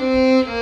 Música